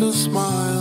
little smile,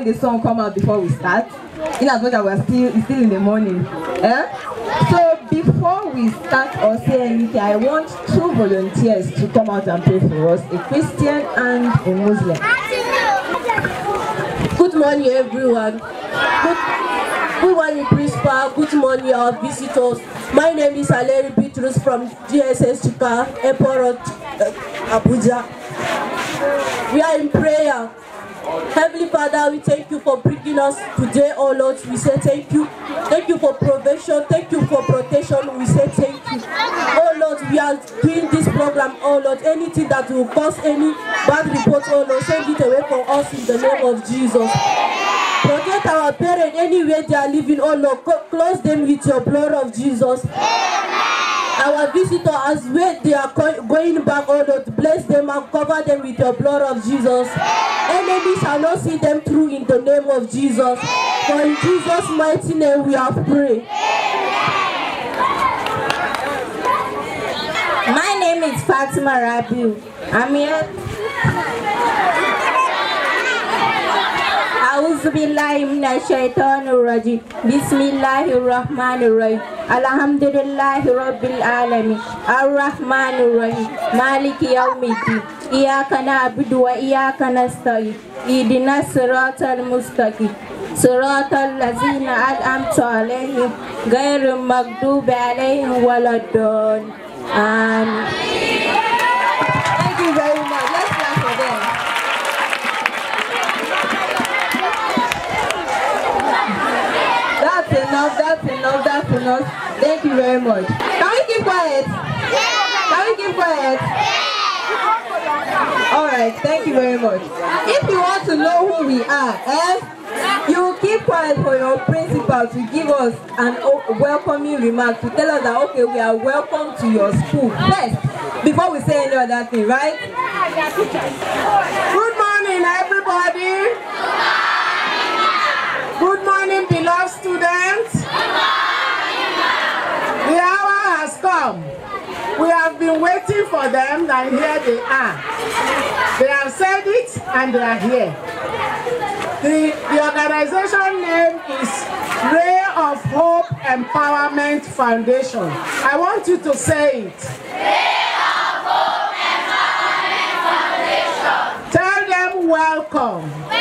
allowing the song come out before we start. In as much as we're still it's still in the morning. Eh? So before we start or say anything, I want two volunteers to come out and pray for us, a Christian and a Muslim. Good morning, everyone. Good, good morning, principal. Good morning, our visitors. My name is Aleri Petrus from GSS Chika, Airport, uh, Abuja. We are in prayer. Heavenly Father, we thank you for bringing us today, oh Lord. We say thank you. Thank you for provision. Thank you for protection. We say thank you. Oh Lord, we are doing this program, oh Lord. Anything that will cause any bad report, oh Lord, send it away from us in the name of Jesus. Protect our parents anywhere they are living, oh Lord. Close them with your blood of Jesus. Our visitor as well, they are going back, oh Lord, bless them and cover them with your blood of Jesus. Enemy shall not see them through in the name of Jesus. For in Jesus' mighty name we have prayed. My name is Fatima Rabiu. I'm here. أعوذ بالله من الشيطان الرجيم بسم الله الرحمن الرحيم الحمد لله رب العالمين الرحمن الرحيم مالك يوم الدين إياك نعبد وإياك نستعين اهدنا الصراط المستقيم صراط الذين أنعمت عليهم غير المغضوب عليهم ولا الضالين آمين Thank you very much. Enough, that's enough, that's enough. Thank you very much. Can we keep quiet? Can we keep quiet? Alright, thank you very much. If you want to know who we are, eh, you keep quiet for your principal to give us an welcoming remark to tell us that okay, we are welcome to your school first before we say any other thing, right? Good morning, everybody. Good morning, beloved students. The hour has come. We have been waiting for them, and here they are. They have said it, and they are here. The, the organization name is Ray of Hope Empowerment Foundation. I want you to say it. Tell them welcome.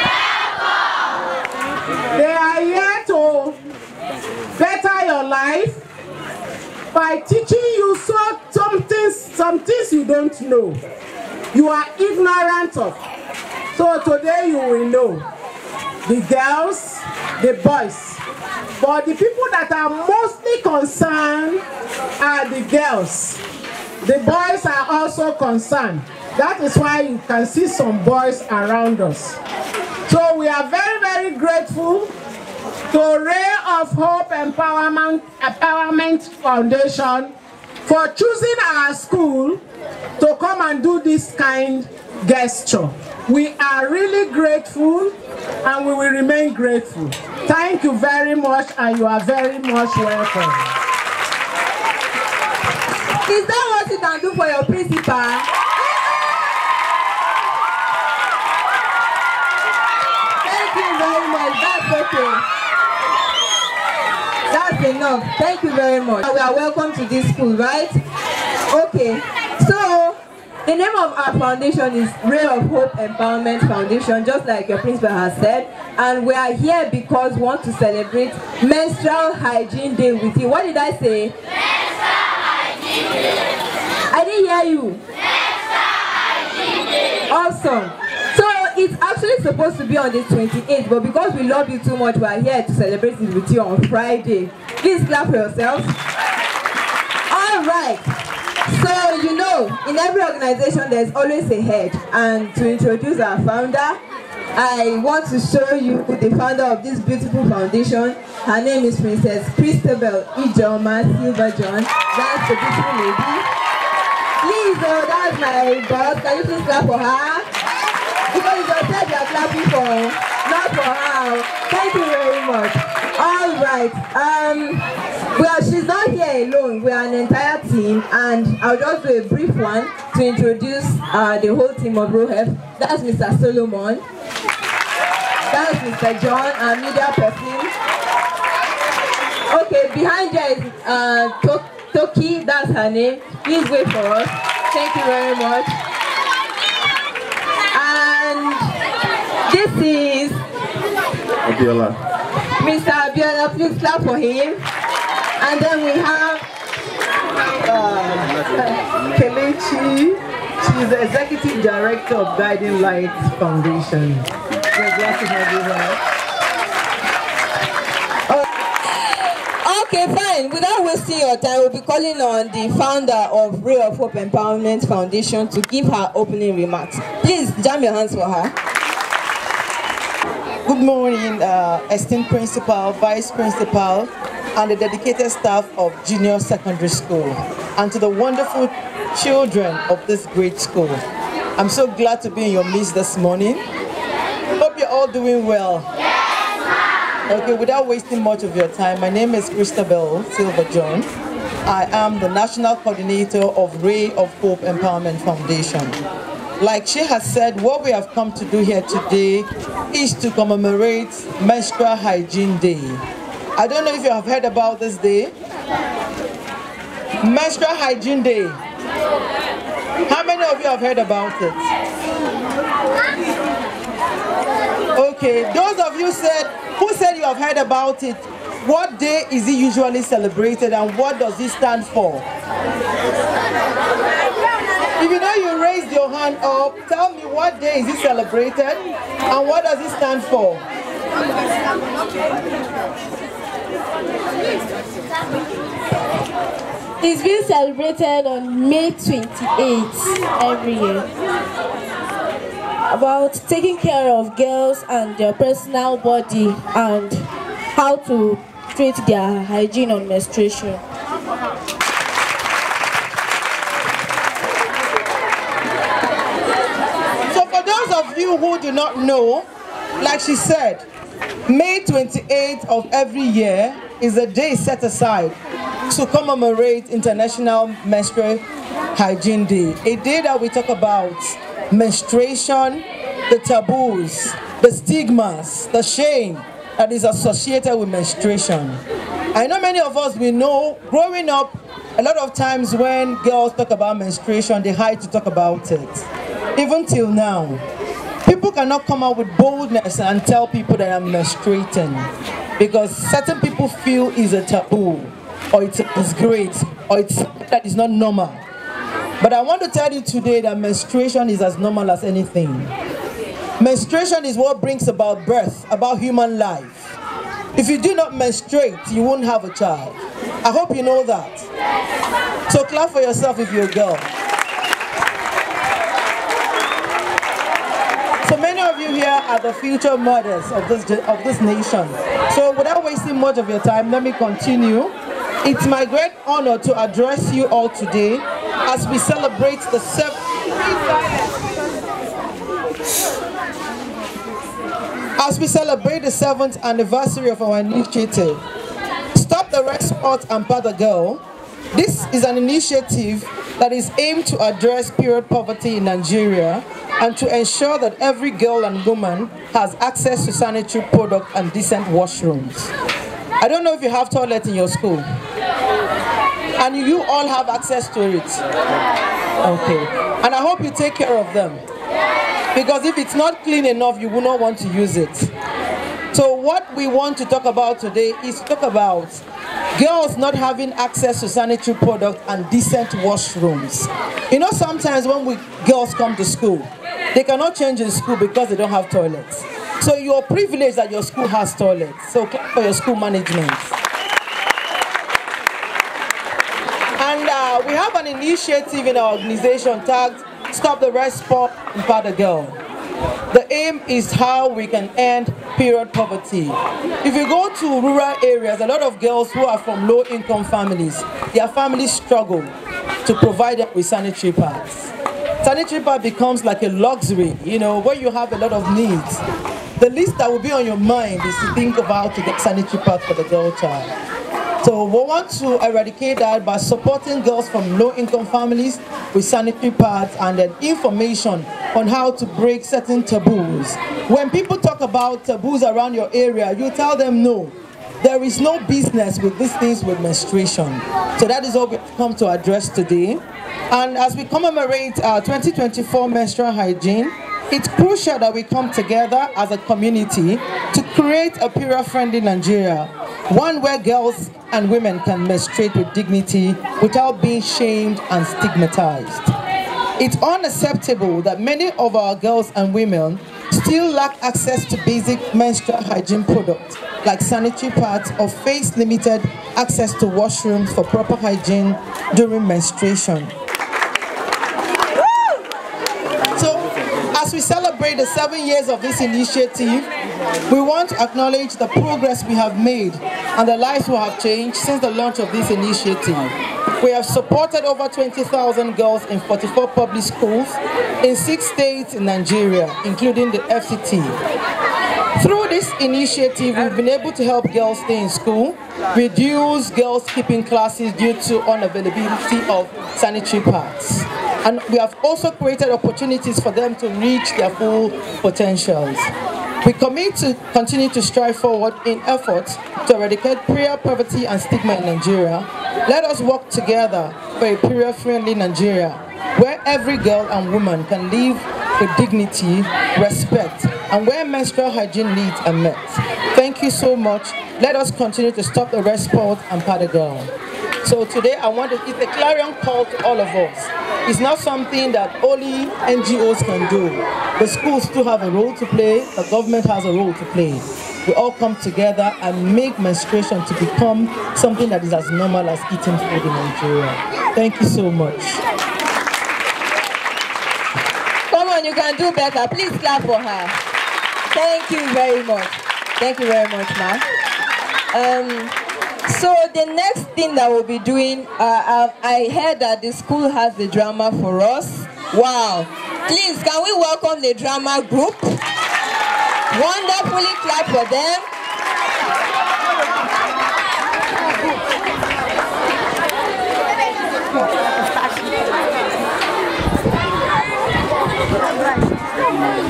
By teaching you so some things, some things you don't know. You are ignorant of. So today you will know. The girls, the boys. But the people that are mostly concerned are the girls. The boys are also concerned. That is why you can see some boys around us. So we are very, very grateful to Ray of Hope Empowerment, Empowerment Foundation for choosing our school to come and do this kind gesture. We are really grateful and we will remain grateful. Thank you very much and you are very much welcome. Is that what you can do for your principal? Enough. Thank you very much. We are welcome to this school, right? Okay. So, the name of our foundation is Ray of Hope Empowerment Foundation, just like your principal has said. And we are here because we want to celebrate Menstrual Hygiene Day with you. What did I say? Menstrual hygiene. I didn't hear you. Awesome. So it's actually supposed to be on the 28th, but because we love you too much, we are here to celebrate it with you on Friday. Please clap for yourselves. All right. So you know, in every organization, there's always a head. And to introduce our founder, I want to show you the founder of this beautiful foundation. Her name is Princess Christabel Ijoma Silver John. That's the beautiful lady. Please, oh, that's my boss. Can you please clap for her? Because it's yourself you are clapping for, not for her. Thank you very much. Right. Um, well, she's not here alone. We are an entire team, and I'll just do a brief one to introduce uh, the whole team of ROHEF. That's Mr. Solomon. That's Mr. John, our media person. Okay, behind there is uh, to- Toki, that's her name. Please wait for us. Thank you very much. And this is Abiola. Mr. Abiola. Please clap for him. And then we have uh, Kelechi, she's the Executive Director of Guiding Light Foundation. We're glad to have you here. Oh, okay, fine. Without wasting your time, we'll be calling on the founder of Ray of Hope Empowerment Foundation to give her opening remarks. Please jam your hands for her. Good morning, uh, esteemed principal, vice principal, and the dedicated staff of junior secondary school, and to the wonderful children of this great school. I'm so glad to be in your midst this morning. Hope you're all doing well. Okay, without wasting much of your time, my name is Christabel Silver John. I am the national coordinator of Ray of Hope Empowerment Foundation. Like she has said, what we have come to do here today is to commemorate Menstrual Hygiene Day. I don't know if you have heard about this day. Menstrual Hygiene Day. How many of you have heard about it? Okay, those of you said, who said you have heard about it? What day is it usually celebrated and what does it stand for? If you know you raised your hand up, tell me what day is it celebrated and what does it stand for? It's been celebrated on May 28th every year. About taking care of girls and their personal body and how to treat their hygiene on menstruation. So for those of you who do not know, like she said, May 28th of every year is a day set aside to commemorate International Menstrual Hygiene Day. A day that we talk about menstruation, the taboos, the stigmas, the shame that is associated with menstruation. I know many of us, we know, growing up, a lot of times when girls talk about menstruation, they hide to talk about it. Even till now. People cannot come out with boldness and tell people that I'm menstruating because certain people feel is a taboo or it's a disgrace or it's that is not normal. But I want to tell you today that menstruation is as normal as anything. Menstruation is what brings about birth, about human life. If you do not menstruate, you won't have a child. I hope you know that. So clap for yourself if you're a girl. Here are the future mothers of this of this nation. So without wasting much of your time, let me continue. It's my great honor to address you all today as we celebrate the seventh as we celebrate the seventh anniversary of our initiative. Stop the Red Spot and the Girl. This is an initiative that is aimed to address period poverty in Nigeria and to ensure that every girl and woman has access to sanitary products and decent washrooms. I don't know if you have toilet in your school. And you all have access to it. Okay. And I hope you take care of them. Because if it's not clean enough, you will not want to use it. So what we want to talk about today is to talk about girls not having access to sanitary products and decent washrooms. You know, sometimes when we girls come to school, they cannot change in school because they don't have toilets. So you're privileged that your school has toilets. So clap for your school management. And uh, we have an initiative in our organization tagged Stop the Rest and Pad the Girl. The aim is how we can end period poverty. If you go to rural areas, a lot of girls who are from low income families, their families struggle to provide them with sanitary pads. Sanitary pad becomes like a luxury, you know, where you have a lot of needs. The least that will be on your mind is to think about to get sanitary pad for the girl child. So we want to eradicate that by supporting girls from low-income families with sanitary pads and then information on how to break certain taboos. When people talk about taboos around your area, you tell them no. There is no business with these things with menstruation. So that is all we come to address today. And as we commemorate our 2024 menstrual hygiene, it's crucial that we come together as a community to create a period-friendly Nigeria, one where girls and women can menstruate with dignity without being shamed and stigmatized. It's unacceptable that many of our girls and women still lack access to basic menstrual hygiene products like sanitary pads or face limited access to washrooms for proper hygiene during menstruation. So, as we celebrate the seven years of this initiative, we want to acknowledge the progress we have made and the lives we have changed since the launch of this initiative. We have supported over 20,000 girls in 44 public schools in six states in Nigeria, including the FCT. Through this initiative, we've been able to help girls stay in school, reduce girls skipping classes due to unavailability of sanitary pads. And we have also created opportunities for them to reach their full potentials. We commit to continue to strive forward in efforts to eradicate period, poverty, and stigma in Nigeria. Let us work together for a period-friendly Nigeria, where every girl and woman can live with dignity, respect, and where menstrual hygiene needs are met. Thank you so much. Let us continue to stop the red spot and pad the girl. So today I want to, it's a clarion call to all of us. It's not something that only NGOs can do. The schools still have a role to play, the government has a role to play. We all come together and make menstruation to become something that is as normal as eating food in Nigeria. Thank you so much. Come on, you can do better. Please clap for her. Thank you very much. Thank you very much, ma'am. Um, so the next thing that we'll be doing, uh, uh, I heard that the school has the drama for us. Wow. Please, can we welcome the drama group? Wonderfully clap for them.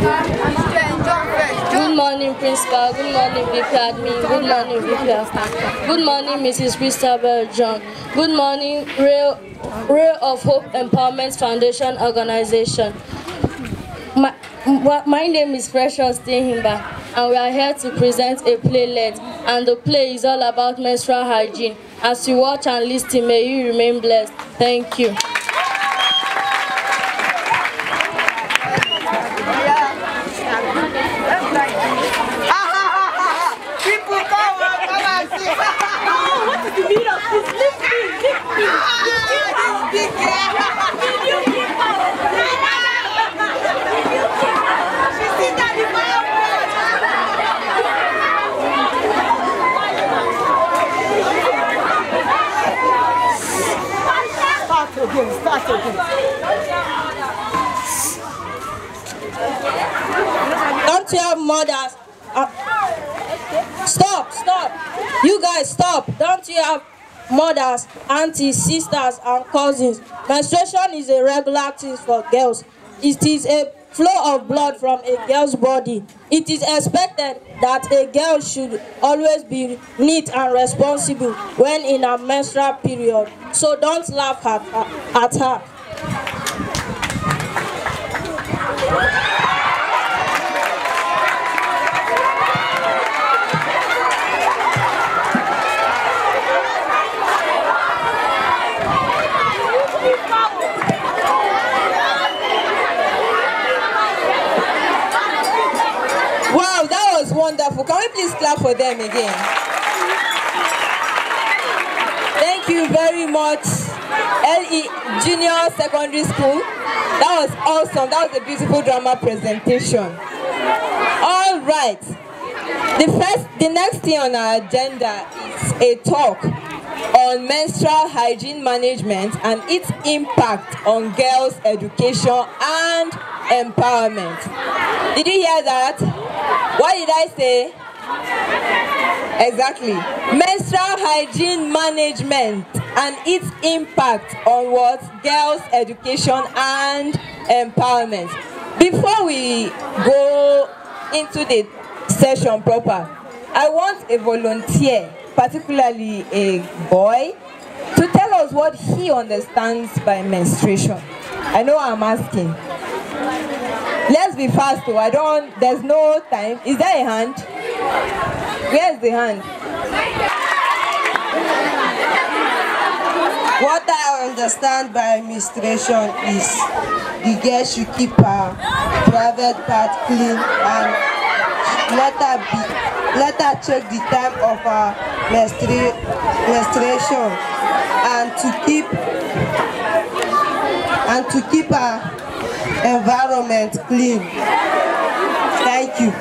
Good morning, Principal. Good morning, VP Admin. Good morning, VP Good morning, Mrs. Christabel John. Good morning, Ray, Ray of Hope Empowerment Foundation Organization. My, my- my name is Precious Tehimba, and we are here to present a playlet. And the play is all about menstrual hygiene. As you watch and listen, may you remain blessed. Thank you. Start again. Don't have mothers? Uh, stop, stop. You guys, stop. Don't you have mothers, aunties, sisters, and cousins? Menstruation is a regular thing for girls. It is a flow of blood from a girl's body. It is expected that a girl should always be neat and responsible when in a menstrual period. So don't laugh at, at her. Clap for them again? Thank you very much, LE Junior Secondary School. That was awesome. That was a beautiful drama presentation. All right. The first, the next thing on our agenda is a talk on menstrual hygiene management and its impact on girls' education and empowerment. Did you hear that? What did I say? Exactly. Menstrual hygiene management and its impact on what? Girls' education and empowerment. Before we go into the session proper, I want a volunteer, particularly a boy, to tell us what he understands by menstruation. I know I'm asking. Let's be fast though. I don't there's no time. Is there a hand? Where's the hand? What I understand by menstruation is the girl should keep her private part clean and let her be let her check the time of her menstrua- menstruation and to keep and to keep her environment clean. Thank you.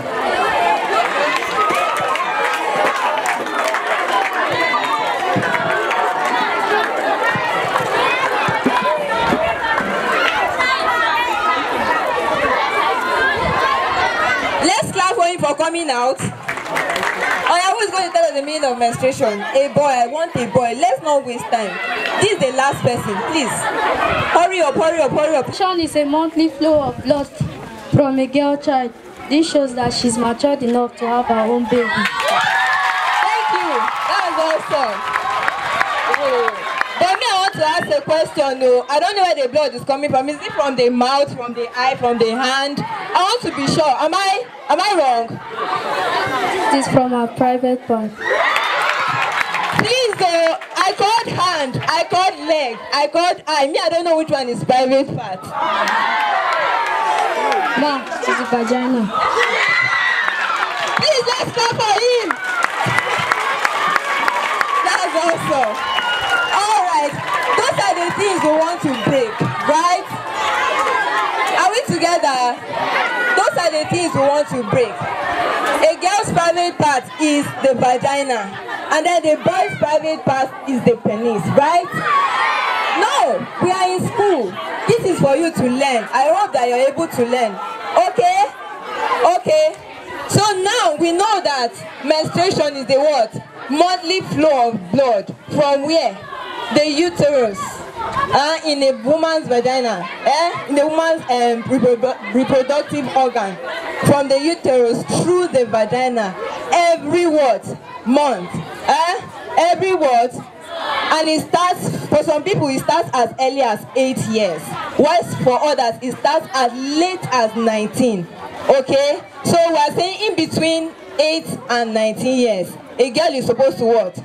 Let's clap for him for coming out. Oh yeah, who is going to tell us the meaning of menstruation? A boy, I want a boy. Let's not waste time. This is the last person, please. Hurry up, hurry up, hurry up. Menstruation is a monthly flow of blood from a girl child. This shows that she's matured enough to have her own baby. Thank you. That was awesome. A question. No, I don't know where the blood is coming from. Is it from the mouth, from the eye, from the hand? I want to be sure. Am I, am I wrong? It is from her private part. Please, though, I called hand, I called leg, I called eye. Me, I don't know which one is private part. Ma, it is a vagina. Please, let's clap for him. That's awesome. All right, those are the things we want to break, right? Are we together? Those are the things we want to break. A girl's private part is the vagina, and then the boy's private part is the penis, right? No, we are in school. This is for you to learn. I hope that you're able to learn. Okay? Okay. So now we know that menstruation is the what? Monthly flow of blood. From where? The uterus. Uh, in a woman's vagina. Eh? In a woman's um, reprodu- reproductive organ. From the uterus through the vagina. Every what? Month. Eh? Every what? and it starts for some people it starts as early as eight years whilst for others it starts as late as nineteen okay so we are saying in between eight and nineteen years a girl is supposed to what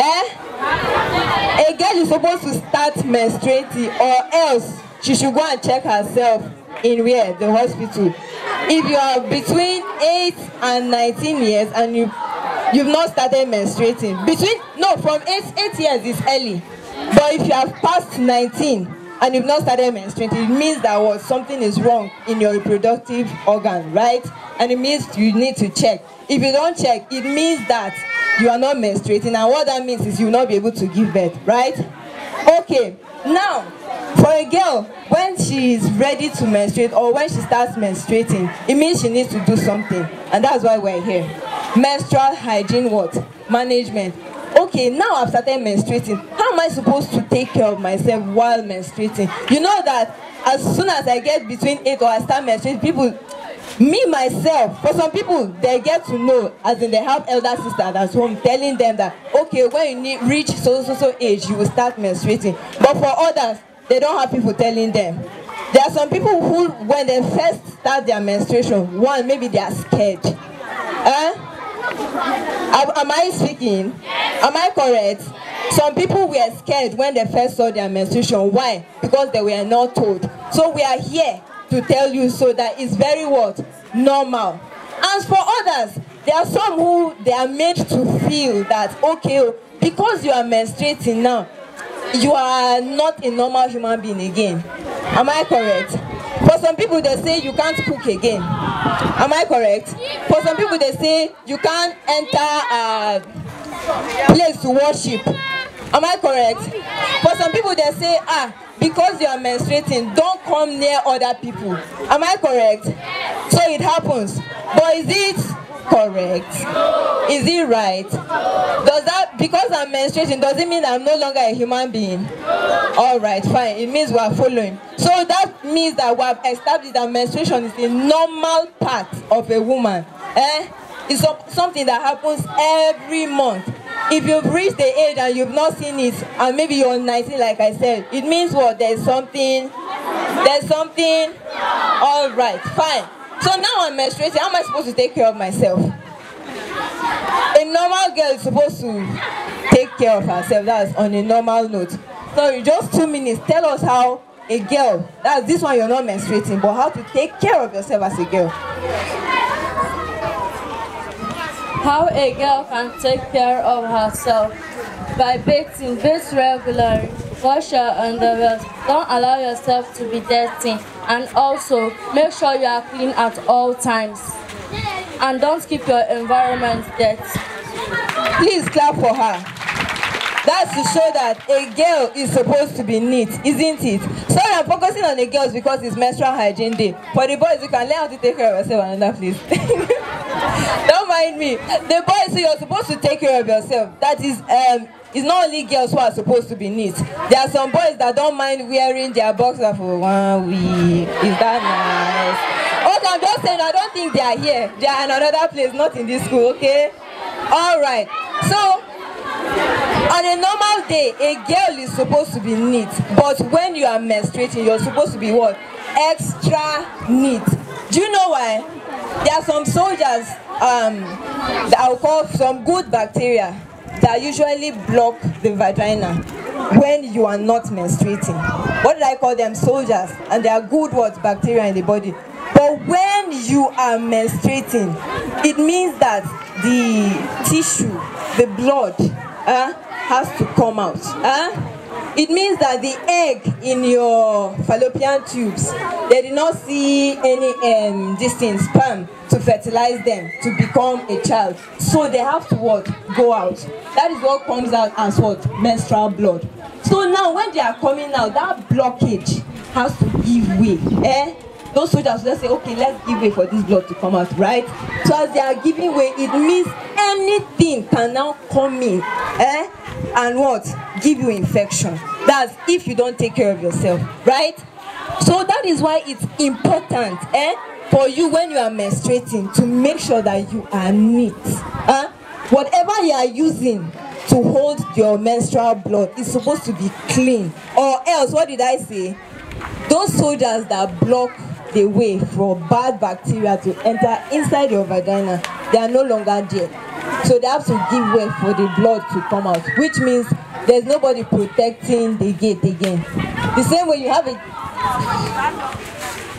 eh a girl is supposed to start menstruating or else she should go and check herself in where? The hospital. If you are between eight and nineteen years and you you've not started menstruating between no from eight eight years is early. But if you have passed nineteen and you've not started menstruating it means that what? Something is wrong in your reproductive organ right? And it means you need to check. If you don't check it means that you are not menstruating and what that means is you will not be able to give birth right? Okay now for a girl when she is ready to menstruate or when she starts menstruating it means she needs to do something and that's why we're here. Menstrual hygiene what? Management. Okay now i've started menstruating. How am i supposed to take care of myself while menstruating? You know that as soon as i get between eight or i start menstruating people me myself for some people they get to know as in they have elder sisters at home telling them that okay when you need reach so so so age you will start menstruating. But for others they don't have people telling them. There are some people who when they first start their menstruation one maybe they are scared. Eh? Am i speaking? Am i correct? Some people were scared when they first saw their menstruation. Why? Because they were not told. So we are here to tell you so that it's very what? Normal. And for others there are some who they are made to feel that okay oh, because you are menstruating now you are not a normal human being again. Am i correct? For some people they say you can't cook again. Am i correct? For some people they say you can't enter a place to worship am i correct? For some people they say ah because you are menstruating don't come near other people. Am i correct? So it happens. But is it correct? Is it right? Does that because i'm menstruating does it mean i'm no longer a human being? All right fine. It means we are following. So that means that we have established that menstruation is a normal part of a woman. Eh? Some- something that happens every month. If you've reached the age and you've not seen it, and maybe you're 19, like I said, it means what? There's something, there's something, all right, fine. So now I'm menstruating, how am I supposed to take care of myself? A normal girl is supposed to take care of herself, that's on a normal note. So in just two minutes, tell us how a girl, that's this one you're not menstruating, but how to take care of yourself as a girl. How a girl can take care of herself by bathing, bathe regularly, wash your underwear, don't allow yourself to be dirty, and also make sure you are clean at all times. And don't keep your environment dirty. Please clap for her. That's to show that a girl is supposed to be neat, isn't it? So I'm focusing on the girls because it's menstrual hygiene day. For the boys, you can learn how to take care of yourself another place. Don't mind me. The boys, so you're supposed to take care of yourself. That is, um, it's not only girls who are supposed to be neat. There are some boys that don't mind wearing their boxer for one week. Is that nice? Okay, I'm just saying, I don't think they are here. They are in another place, not in this school, okay? All right. So, on a normal day, a girl is supposed to be neat, but when you are menstruating, you're supposed to be what? Extra neat. Do you know why? There are some soldiers um, that I'll call some good bacteria that usually block the vagina when you are not menstruating. What did I call them? Soldiers. And they are good what? Bacteria in the body. But when you are menstruating, it means that the tissue, the blood, uh, has to come out. Uh? It means that the egg in your fallopian tubes, they did not see any um, distance sperm to fertilize them to become a child. So they have to what? Go out. That is what comes out as what? Menstrual blood. So now when they are coming out, that blockage has to give way. Eh? Those soldiers will just say, okay, let's give way for this blood to come out, right? So as they are giving way, it means anything can now come in, eh? And what? Give you infection. That's if you don't take care of yourself, right? So that is why it's important, eh? For you when you are menstruating to make sure that you are neat. Huh? Whatever you are using to hold your menstrual blood is supposed to be clean. Or else, what did I say? Those soldiers that block the way for bad bacteria to enter inside your vagina, they are no longer there. So they have to give way for the blood to come out, which means there's nobody protecting the gate again. The same way you have it,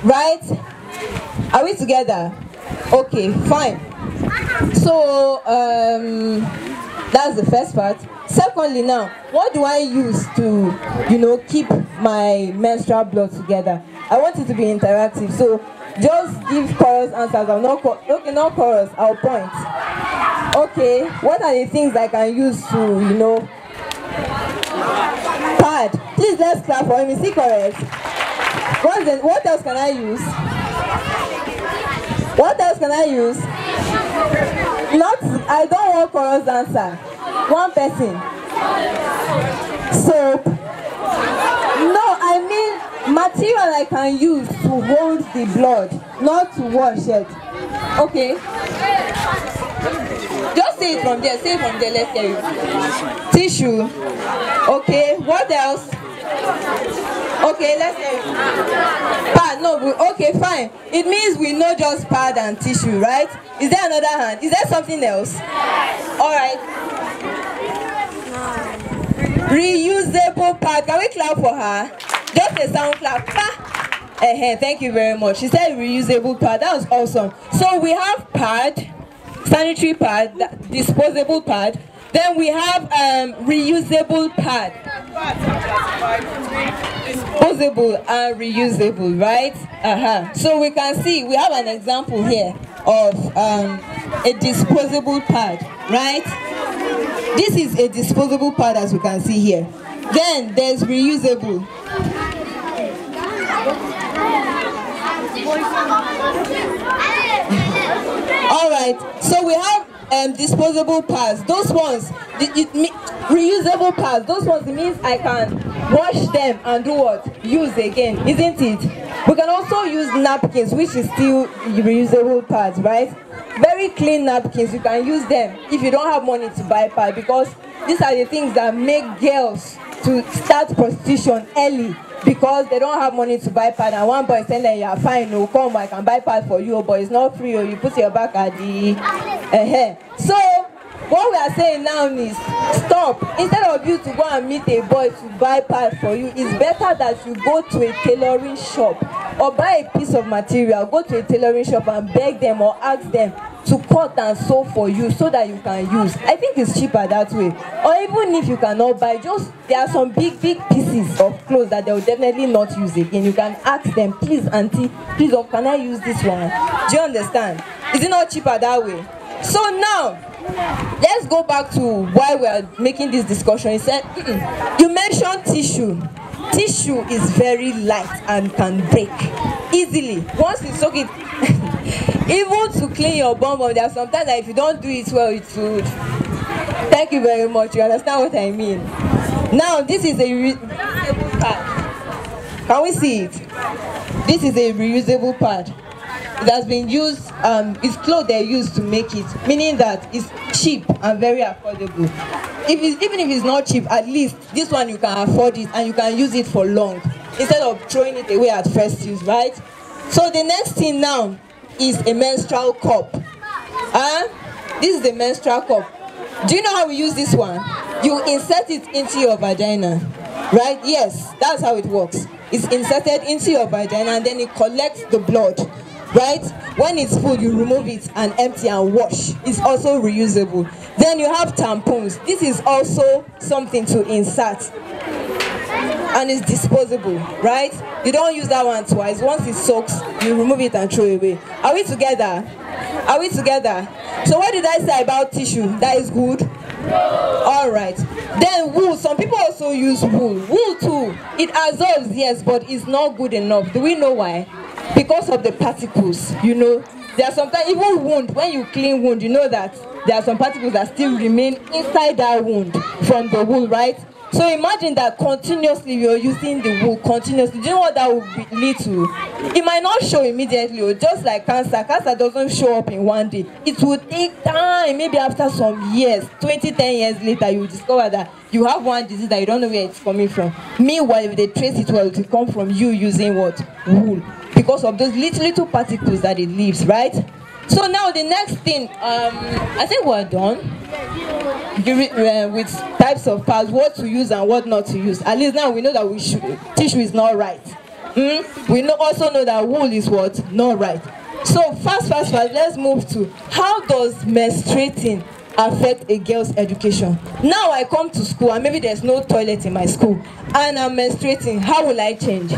right? Are we together? Okay, fine. So um, that's the first part. Secondly, now, what do I use to, you know, keep my menstrual blood together? I want it to be interactive, so just give chorus answers. I'll not okay, not chorus. I'll point. Okay, what are the things I can use to, you know, pad? Please let's clap for him. Is he correct? What, then, what else can I use? What else can I use? Not, I don't want chorus answer. One person. Soap. No, I mean material I can use to hold the blood, not to wash it. Okay. Just say it from there. Say it from there. Let's hear it. Tissue. Okay. What else? Okay, let's hear it. Pad. No. we- Okay, fine. It means we know just pad and tissue, right? Is there another hand? Is there something else? All right. Reusable pad. Can we clap for her? Just a sound clap. Uh thank you very much. She said reusable pad. That was awesome. So we have pad, sanitary pad, disposable pad. Then we have um, reusable pad. Disposable and reusable, right? Uh-huh. So we can see we have an example here of um, a disposable pad, right? This is a disposable pad as we can see here. Then there's reusable. All right. So we have um, disposable pads. Those ones, it, reusable pads. Those ones means I can wash them and do what? Use again, isn't it? We can also use napkins, which is still reusable pads, right? Very clean napkins. You can use them if you don't have money to buy pad because these are the things that make girls to start prostitution early because they don't have money to buy pad and one boy say that you are fine oh come I can buy pad for you but it's not free oh you put your back at the uh so what we are saying now is stop. Instead of you to go and meet a boy to buy pad for you it's better that you go to a tailoring shop or buy a piece of material go to a tailoring shop and beg them or ask them to cut and sew for you so that you can use. I think it's cheaper that way. Or even if you cannot buy just there are some big big pieces of clothes that they will definitely not use again. You can ask them please aunty please oh, can i use this one? Do you understand? Is it not cheaper that way? So now let's go back to why we are making this discussion. He said "Mm-mm, you mentioned tissue. Tissue is very light and can break easily. Once you soak it even to clean your bum there are sometimes that if you don't do it well it would thank you very much. You understand what i mean? Now this is a reusable pad can we see it? This is a reusable pad it has been used um it's cloth they use to make it meaning that it's cheap and very affordable. If it's even if it's not cheap at least this one you can afford it and you can use it for long instead of throwing it away at first use right? So the next thing now is a menstrual cup. Huh? This is the menstrual cup. Do you know how we use this one? You insert it into your vagina right? Yes that's how it works. It's inserted into your vagina and then it collects the blood right? When it's full you remove it and empty and wash. It's also reusable. Then you have tampons this is also something to insert. And it's disposable right? You don't use that one twice. Once it soaks you remove it and throw it away. Are we together? Are we together? So what did i say about tissue? That is good? All right. Then wool. Some people also use wool. Wool too. It absorbs yes but it's not good enough. Do we know why because of the particles you know. There are sometimes even wound when you clean wound you know that there are some particles that still remain inside that wound from the wool right? So imagine that continuously you're using the wool continuously. Do you know what that be, lead to? It might not show immediately or just like cancer. Cancer doesn't show up in one day. It will take time. Maybe after some years 20 10 years later you discover that you have one disease that you don't know where it's coming from. Meanwhile if they trace it well it will come from you using what? Wool because of those little little particles that it leaves right? So now the next thing um i think we're done. Uh, with types of pads what to use and what not to use. At least now we know that we should tissue is not right. Mm? we know also know that wool is what? Not right. So fast fast fast let's move to how does menstruating affect a girl's education? Now i come to school and maybe there's no toilet in my school and i'm menstruating how will i change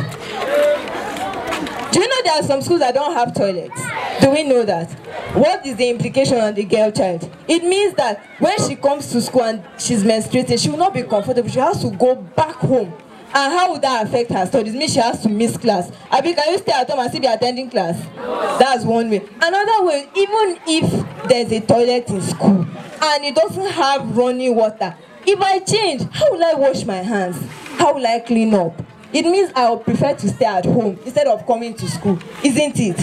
do you know there are some schools that don't have toilets? Do we know that? What is the implication on the girl child? It means that when she comes to school and she's menstruating she will not be comfortable. She has to go back home. And how would that affect her studies? Mean she has to miss class. Abi can you stay at home and still be attending class? That's one way. Another way even if there's a toilet in school and it doesn't have running water if i change how will i wash my hands? How will i clean up it means i would prefer to stay at home instead of coming to school isn't it?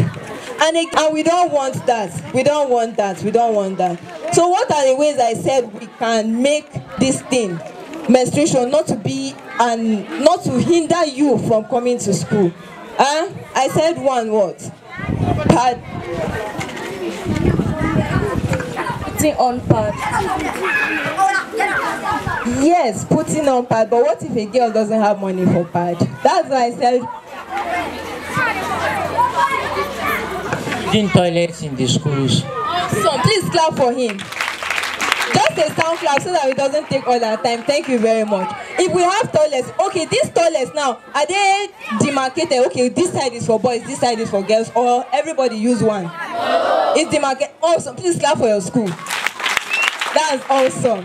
And it, and we don't want that. We don't want that. We don't want that. So what are the ways i said we can make this thing menstruation not to be and not to hinder you from coming to school? Huh? i said one what pad putting on pad yes putting on pad but what if a girl doesn't have money for pad? That's why i said Clean toilets in the schools. so please clap for him. Just a sound clap so that it doesn't take all our time. Thank you very much. If we have toilets okay these toilets now are they demarcated? Okay this side is for boys this side is for girls or everybody use one? It's demarcated awesome. Please clap for your school. That's awesome.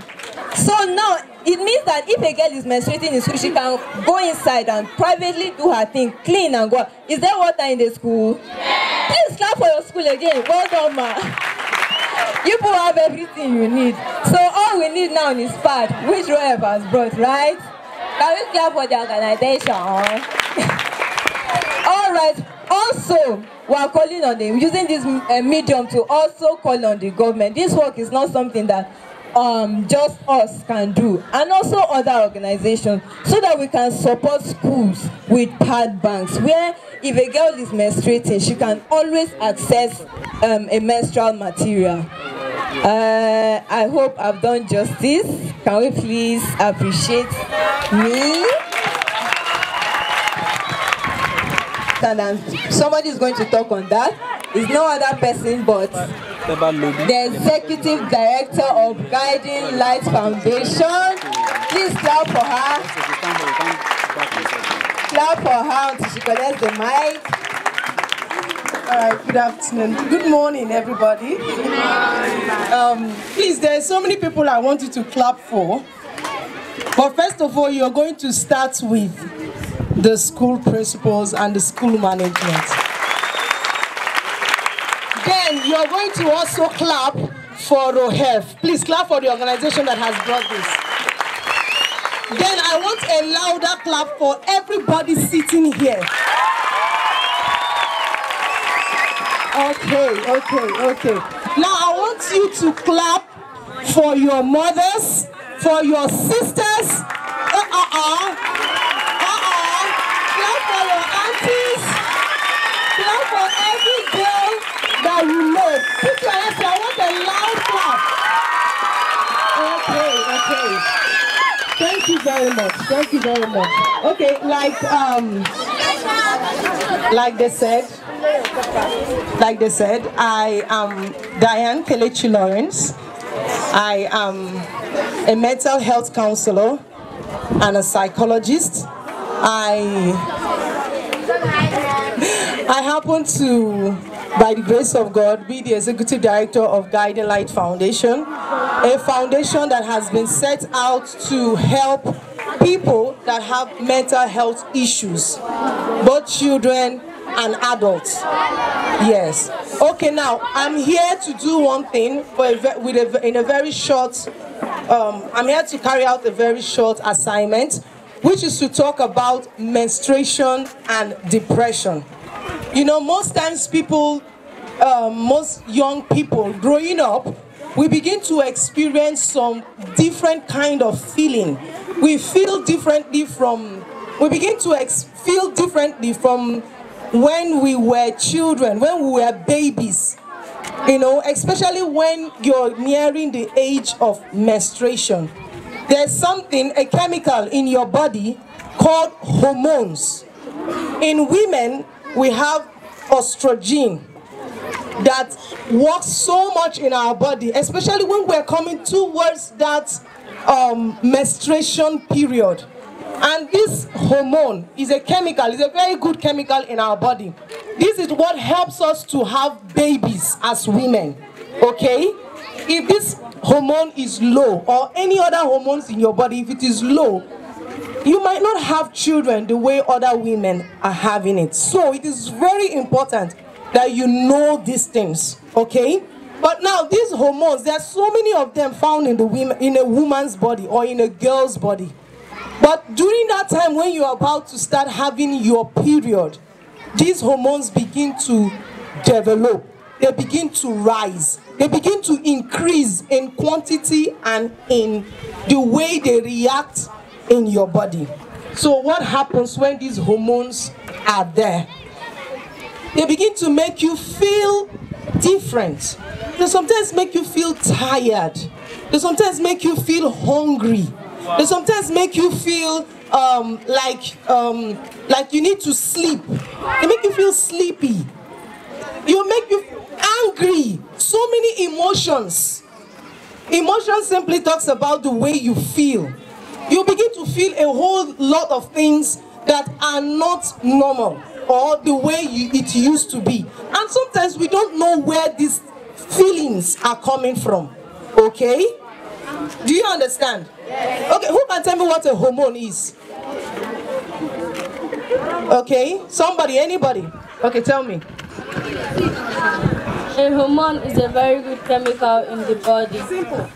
So now it means that if a girl is menstruating in school she can go inside and privately do her thing clean and go out is there water in the school please clap for your school again well done ma You people have everything you need. So all we need now is pad, which ROHEF has brought, right? Can we clap for the organization? all right. Also, we are calling on them, using this uh, medium to also call on the government. This work is not something that um, just us can do, and also other organizations, so that we can support schools with pad banks, where if a girl is menstruating, she can always access um, a menstrual material. Uh, I hope I've done justice. Can we please appreciate me? And somebody is going to talk on that. It's no other person but the executive director of Guiding Light Foundation. Please clap for her. Clap for her until she collects the mic. All right, good afternoon. Good morning, everybody. Um, please, there are so many people I want you to clap for. But first of all, you're going to start with the school principals and the school management. Then you're going to also clap for ROHEF. Please clap for the organization that has brought this. Then I want a louder clap for everybody sitting here. Okay, okay, okay. Now I want you to clap for your mothers, for your sisters. Uh-uh. Uh-uh. Clap for your aunties. Clap for every girl that you know. Put your hands I want a loud clap. Okay, okay. Thank you very much. Okay, like um like they said, like they said, I am Diane Kelechi Lawrence. I am a mental health counselor and a psychologist. I I happen to, by the grace of God, be the executive director of Guiding Light Foundation, a foundation that has been set out to help people that have mental health issues, both children and adults. Yes. Okay, now I'm here to do one thing for a, with a, in a very short. Um, I'm here to carry out a very short assignment, which is to talk about menstruation and depression. You know, most times people, um, most young people growing up, we begin to experience some different kind of feeling. We feel differently from, we begin to feel differently from when we were children, when we were babies. You know, especially when you're nearing the age of menstruation. There's something, a chemical in your body called hormones. In women, we have estrogen that works so much in our body, especially when we're coming towards that um, menstruation period. And this hormone is a chemical, it's a very good chemical in our body. This is what helps us to have babies as women, okay? If this hormone is low, or any other hormones in your body, if it is low, you might not have children the way other women are having it. So it is very important that you know these things, okay? But now these hormones, there are so many of them found in the women, in a woman's body or in a girl's body. But during that time when you're about to start having your period, these hormones begin to develop. They begin to rise. They begin to increase in quantity and in the way they react in your body. So what happens when these hormones are there? They begin to make you feel different. They sometimes make you feel tired. They sometimes make you feel hungry. They sometimes make you feel um, like um, like you need to sleep. They make you feel sleepy. You make you angry. So many emotions. Emotion simply talks about the way you feel. You begin to feel a whole lot of things that are not normal or the way you, it used to be. And sometimes we don't know where these feelings are coming from. Okay? Do you understand? Okay, who can tell me what a hormone is? Okay, somebody, anybody? Okay, tell me. A hormone is a very good chemical in the body. Simple.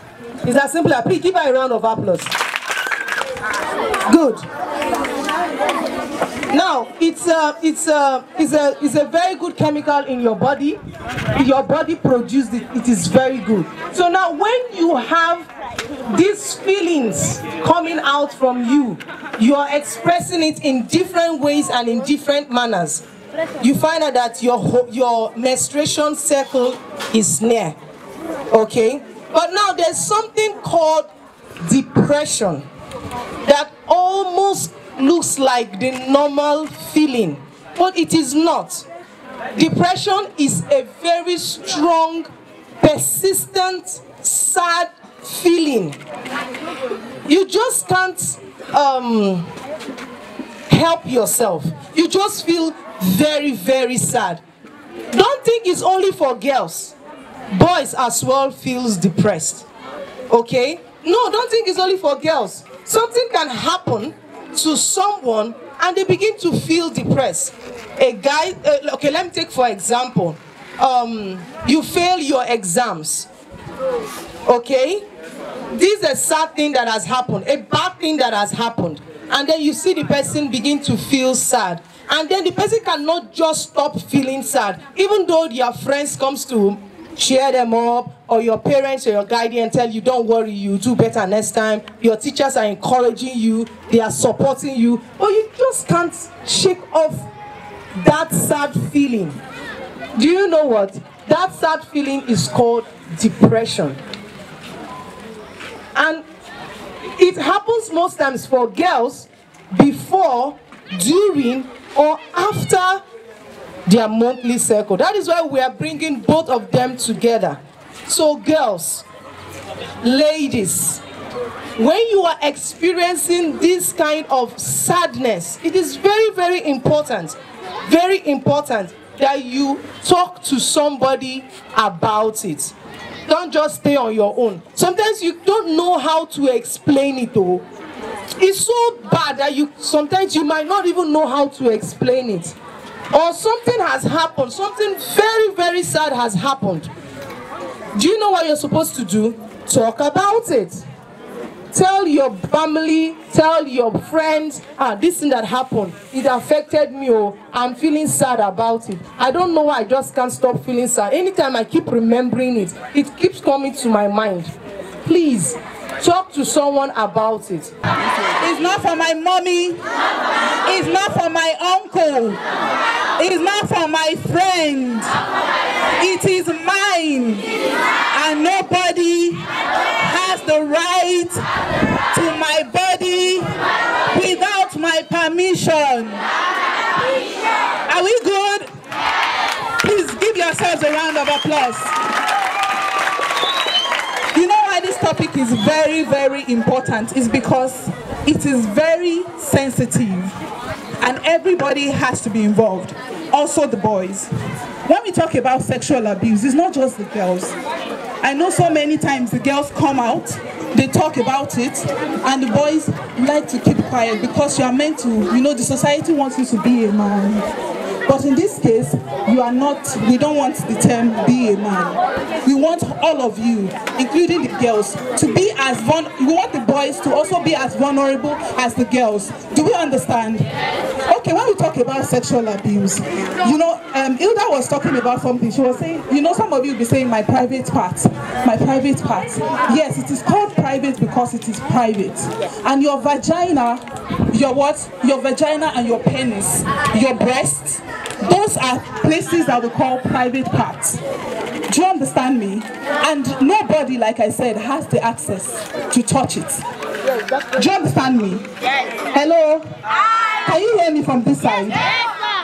Is that simple? Please give her a round of applause. Good. Now, it's a, it's a, it's a, it's a very good chemical in your body. Your body produces it. It is very good. So now, when you have these feelings coming out from you, you are expressing it in different ways and in different manners. You find out that your your menstruation cycle is near. Okay, but now there's something called depression that almost looks like the normal feeling, but it is not. Depression is a very strong, persistent, sad feeling. You just can't um, help yourself. You just feel very, very sad. Don't think it's only for girls. Boys as well feels depressed. Okay? No, don't think it's only for girls. Something can happen to someone and they begin to feel depressed. A guy, uh, okay, let me take for example, um, you fail your exams. Okay? This is a sad thing that has happened, a bad thing that has happened. And then you see the person begin to feel sad. And then the person cannot just stop feeling sad. Even though their friends comes to cheer them up, or your parents or your guardian tell you, don't worry, you do better next time. Your teachers are encouraging you, they are supporting you, but you just can't shake off that sad feeling. Do you know what? That sad feeling is called depression. And it happens most times for girls before, during, or after their monthly cycle. That is why we are bringing both of them together. So, girls, ladies, when you are experiencing this kind of sadness, it is very, very important, very important that you talk to somebody about it. Don't just stay on your own. Sometimes you don't know how to explain it though. It's so bad that you sometimes you might not even know how to explain it. Or something has happened, something very, very sad has happened. Do you know what you're supposed to do? Talk about it. Tell your family, tell your friends, ah, this thing that happened, it affected me, oh, I'm feeling sad about it. I don't know why I just can't stop feeling sad. Anytime I keep remembering it, it keeps coming to my mind. Please, talk to someone about it. It's not for my mommy. It's not for my uncle. It's not for my friend. It is mine. And nobody has the right to my body without my permission. Are we good? Please give yourselves a round of applause. You know why this topic is very, very important? Is because it is very sensitive and everybody has to be involved, also the boys. When we talk about sexual abuse, it's not just the girls. I know so many times the girls come out, they talk about it, and the boys like to keep quiet because you are meant to, you know, the society wants you to be a man. But in this case, you are not, we don't want the term be a man. We want all of you, including the girls, to be as we want the boys to also be as vulnerable as the girls. Do we understand? Okay, when we talk about sexual abuse, you know, um, Hilda was talking about something. She was saying, you know, some of you will be saying my private part, my private part. Yes, it is called private because it is private. And your vagina, your what? Your vagina and your penis, your breasts, those are places that we call private parts. Do you understand me? And nobody, like I said, has the access to touch it. Do you understand me? Hello? Can you hear me from this side?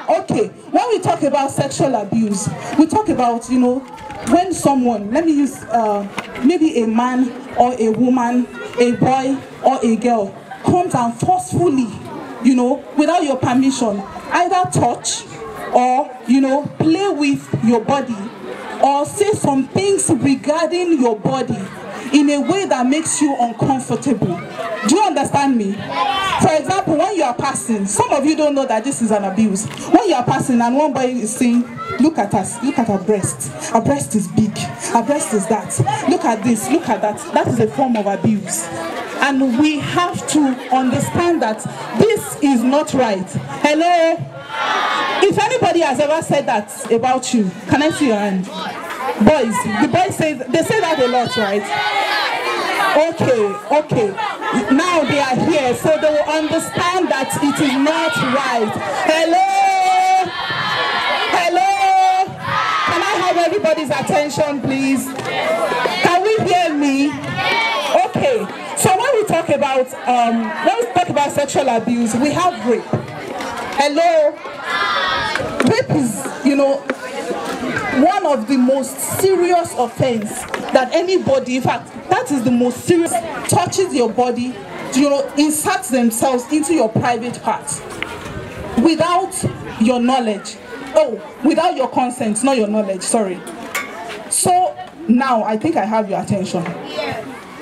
Okay. When we talk about sexual abuse, we talk about, you know, when someone, let me use uh, maybe a man or a woman, a boy or a girl, comes and forcefully, you know, without your permission, either touch or, you know, play with your body or say some things regarding your body in a way that makes you uncomfortable. Do you understand me? For example, when you are passing, some of you don't know that this is an abuse. When you are passing and one boy is saying, look at us, look at our breast. Our breast is big. Our breast is that. Look at this, look at that. That is a form of abuse. And we have to understand that this is not right. Hello? If anybody has ever said that about you, can I see your hand? Boys, the boys say they say that a lot, right? Okay, okay. Now they are here, so they will understand that it is not right. Hello? Hello? Can I have everybody's attention, please? Can we hear me? Okay. So when we talk about um, when we talk about sexual abuse, we have rape. Hello? Rape is, you know, one of the most serious offense that anybody, in fact, that is the most serious, touches your body, you know, inserts themselves into your private parts without your knowledge. Oh, without your consent, not your knowledge, sorry. So now I think I have your attention.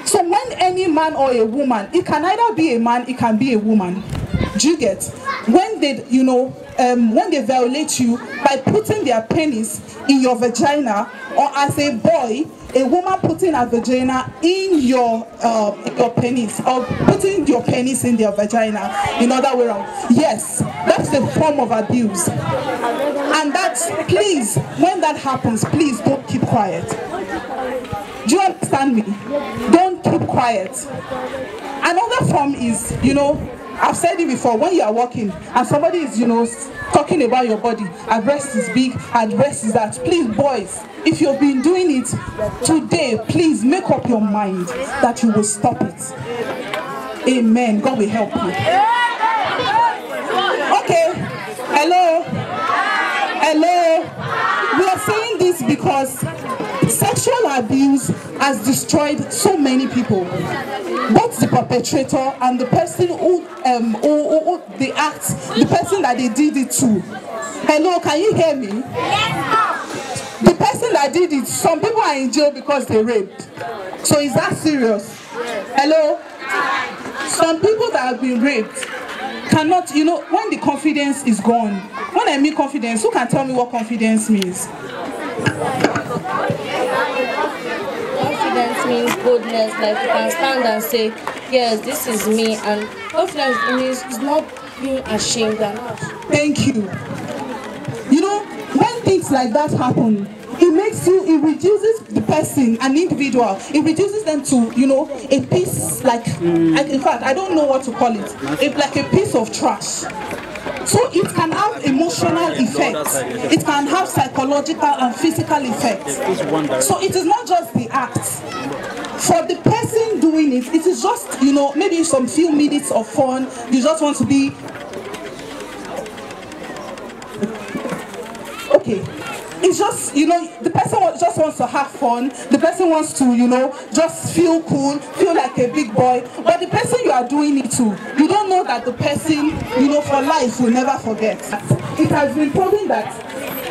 So when any man or a woman, it can either be a man, it can be a woman. Do you get? When they, you know, um, when they violate you by putting their penis in your vagina, or as a boy, a woman putting her vagina in your uh, your penis, or putting your penis in their vagina, in other way around. Yes, that's a form of abuse. And that's please, when that happens, please don't keep quiet. Do you understand me? Don't keep quiet. Another form is, you know, I've said it before, when you are walking and somebody is, you know, talking about your body, and breast is big, and breast is that. Please, boys, if you've been doing it today, please make up your mind that you will stop it. Amen. God will help you. Okay. Hello. Hello. We are saying this because sexual abuse has destroyed so many people. Both the perpetrator and the person who um who, who, who the act the person that they did it to. Hello can you hear me? The person that did it some people are in jail because they raped. So is that serious? Hello? Some people that have been raped cannot you know when the confidence is gone when i mean confidence who can tell me what confidence means Confidence means boldness, like you can stand and say, yes, this is me. And confidence means not being ashamed. Thank you. You know, when things like that happen, it makes you, it reduces the person, an individual, it reduces them to, you know, a piece like, like in fact, I don't know what to call it, it's like a piece of trash. So it can have emotional effects, it can have psychological and physical effects. So it is not just the act. For the person doing it, it is just, you know, maybe some few minutes of fun, you just want to be okay it's just you know the person just wants to have fun the person wants to you know just feel cool feel like a big boy but the person you are doing it to you don't know that the person you know for life will never forget it has been proven that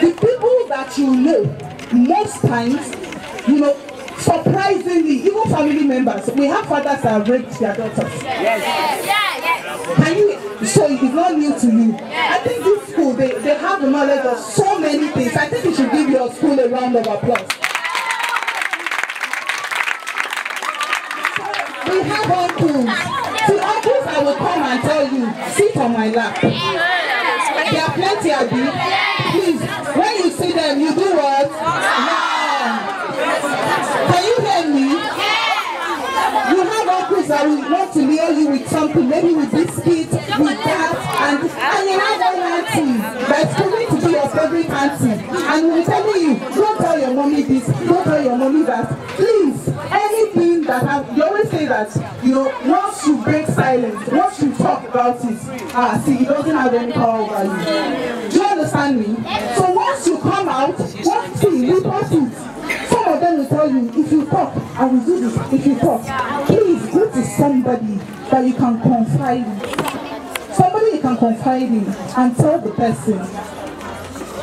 the people that you know most times you know surprisingly even family members we have fathers that have raped their daughters Yes. Yes. Yes. can you so it's not new to you i think this school they they have the knowledge of so many things. I think you should give your school a round of applause. We have uncles. See uncles i will come and tell you sit on my lap. There are plenty of you please when you see them you do what? Yeah. can you hear me? You have uncles that will want to lure you with something maybe with biscuits and and you have one auntie that's going to be your favorite auntie and be telling you don't tell your mommy this don't tell your mommy that please anything that have you always say that you know once you break silence once you talk about it ah see it doesn't have any power over you do you understand me so once you come out one thing report it some of them will tell you if you talk i will do this if you talk please go to somebody that you can confide in somebody you can confide in and tell the person.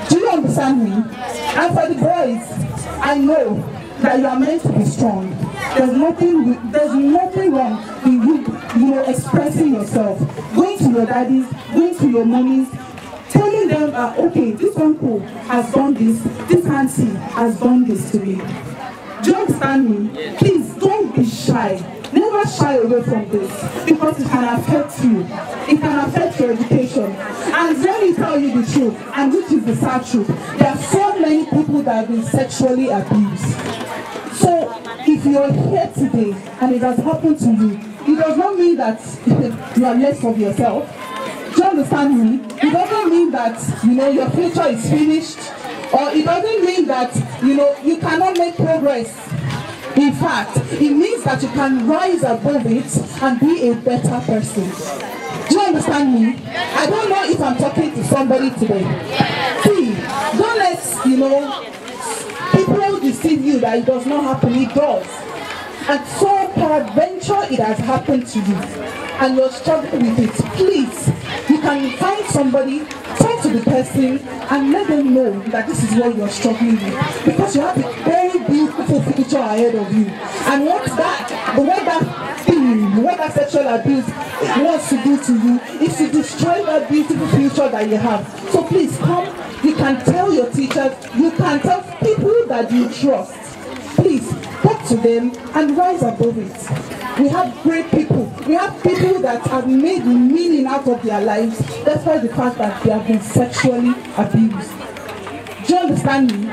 Do you understand me? And for the boys i know that you are meant to be strong. There's nothing there's nothing wrong in you you know, expressing yourself, going to your daddies, going to your mommies, telling them, uh, okay, this uncle has done this, this auntie has done this to me. Do you understand me? Please don't be shy. Never shy away from this because it can affect you. It can affect your education. And let me tell you the truth, and which is the sad truth, there are so many people that have been sexually abused. So if you're here today and it has happened to you, it does not mean that you are less of yourself. Do you understand me? It doesn't mean that you know your future is finished, or it doesn't mean that you know you cannot make progress. In fact, it means that you can rise above it and be a better person. Do you understand me? I don't know if I'm talking to somebody today. See, don't let you know people deceive you that it does not happen. It does. And so peradventure it has happened to you and you're struggling with it, please, you can find somebody, talk to the person and let them know that this is what you're struggling with. Because you have a very beautiful future ahead of you. And what that, the way that thing, what that sexual abuse wants to do to you is to destroy that beautiful future that you have. So please come, you can tell your teachers, you can tell people that you trust. Please talk to them and rise above it. We have great people. We have people that have made meaning out of their lives despite the fact that they have been sexually abused. Do you understand me?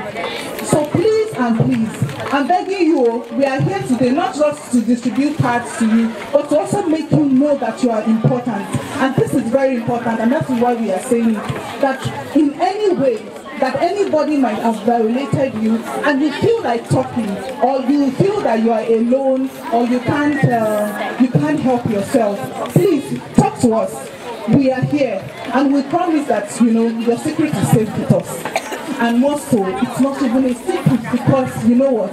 So please and please, I'm begging you, we are here today not just to distribute cards to you, but to also make you know that you are important. And this is very important, and that's why we are saying. That in any way, that anybody might have violated you and you feel like talking or you feel that you are alone or you can't uh, you can't help yourself please talk to us. We are here and we promise that you know your secret is safe with us. And more so it's not even a secret because you know what?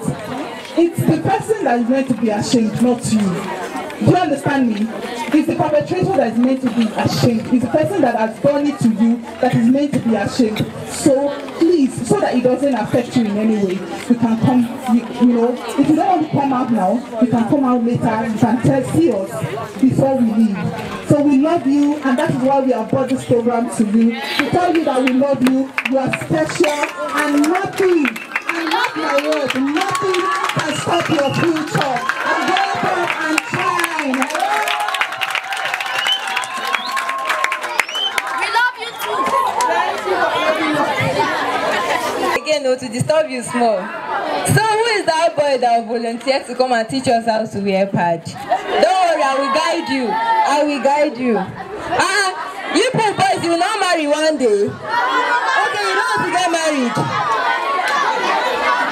It's the person that is meant to be ashamed not you do you understand me? It's the perpetrator that is meant to be ashamed. It's the person that has done it to you that is meant to be ashamed. So please, so that it doesn't affect you in any way, you can come, you, you know, if you don't want to come out now, you can come out later, you can tell, see us before we leave. So we love you, and that is why we have brought this program to you, to tell you that we love you, you are special, and nothing, and my word, nothing can stop your future. And go up and try. We love you too. No, to disturb you small. So who is that boy that volunteered to come and teach us how to wear pad? Don't worry, I will guide you. I will guide you. Ah, you poor boys, you will not marry one day. Okay, you don't want to get married.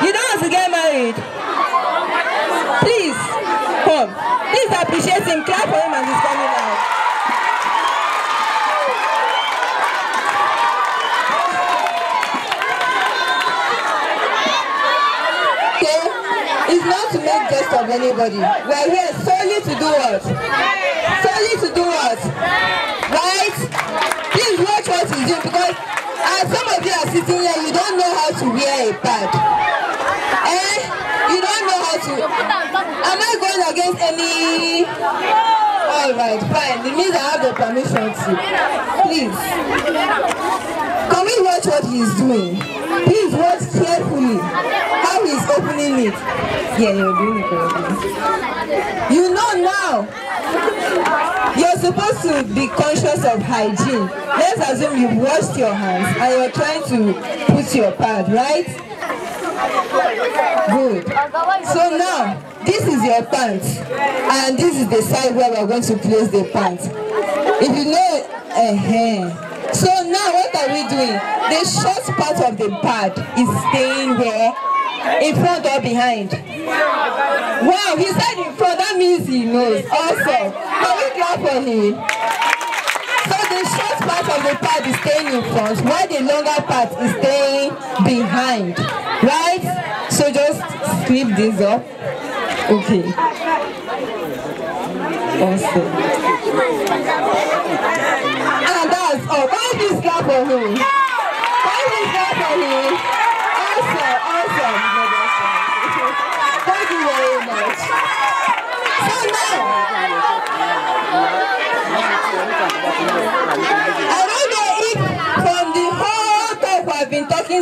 You don't want to get married. Please, come. Please appreciate him. Clap for him as he's coming out. It's not to make jest of anybody. We are here solely to do what? Solely to do what? Right? Please watch what he's doing because as some of you are sitting here, you don't know how to wear a pad. Eh? You don't know how to. Am I going against any? All right, fine. It means I have the permission to. Please. Can we watch what he's doing? Please watch carefully how he's opening it. Yeah, you're doing it correctly. You know now. You're supposed to be conscious of hygiene. Let's assume you've washed your hands and you're trying to put your pad, right? Good. So now, this is your pants, and this is the side where we're going to place the pants. If you know, uh -huh. so now what are we doing? The short part of the pad is staying where? In front or behind? Wow, he said in front, that means he knows. Awesome. Can we clap for him? So the short part of the pad is staying in front, while the longer part is staying behind. Right? So just slip this up. Okay. Awesome. And that's all. You please clap for him? You please clap for him? Awesome, awesome. Thank you very much. So now,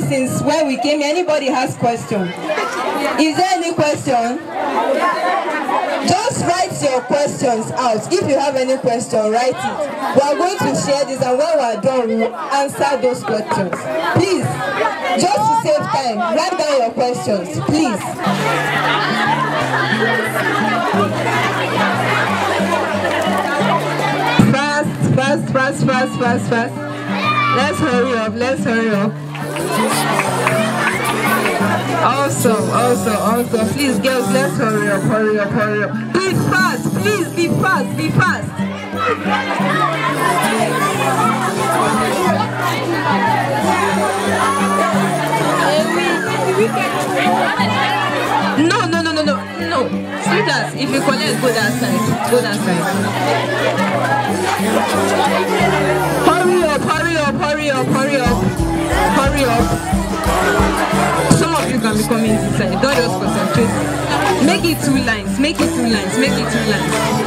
since when we came. Anybody has question? Is there any question? Just write your questions out. If you have any question, write it. We are going to share this and when we are done, we will answer those questions. Please, just to save time, write down your questions, please. Fast, fast, fast, fast, fast, fast. Let's hurry up, let's hurry up. Awesome, awesome, awesome. Please, girls, let's hurry up, hurry up, hurry up. Be fast, please, be fast, be fast. No, no, no, no, no, no. Sweetheart, if you collect, go that side. Go that side. Hurry up, hurry up, hurry up, hurry up. Some of you can be coming this side. Don't just concentrate. Make it two lines. Make it two lines. Make it two lines.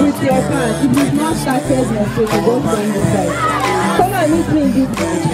With your card. If you've not started menstruating, just come this side. Come and meet me in this